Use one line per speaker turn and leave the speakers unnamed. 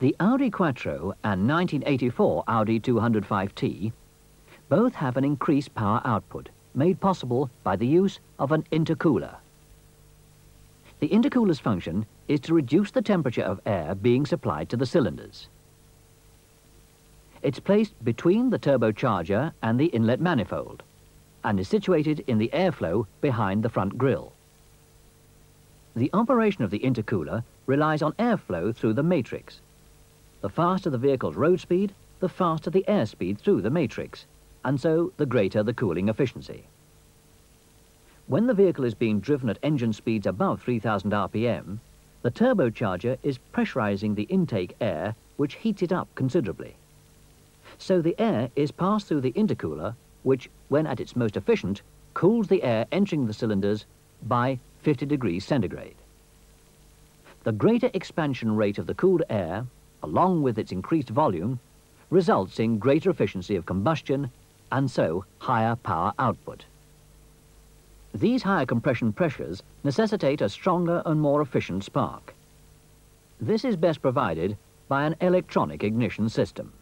The Audi Quattro and 1984 Audi 205T both have an increased power output made possible by the use of an intercooler. The intercooler's function is to reduce the temperature of air being supplied to the cylinders. It's placed between the turbocharger and the inlet manifold and is situated in the airflow behind the front grille. The operation of the intercooler relies on airflow through the matrix. The faster the vehicle's road speed, the faster the airspeed through the matrix, and so the greater the cooling efficiency. When the vehicle is being driven at engine speeds above 3000 RPM, the turbocharger is pressurizing the intake air, which heats it up considerably. So the air is passed through the intercooler, which, when at its most efficient, cools the air entering the cylinders by 50 degrees centigrade. The greater expansion rate of the cooled air, along with its increased volume, results in greater efficiency of combustion and so higher power output. These higher compression pressures necessitate a stronger and more efficient spark. This is best provided by an electronic ignition system.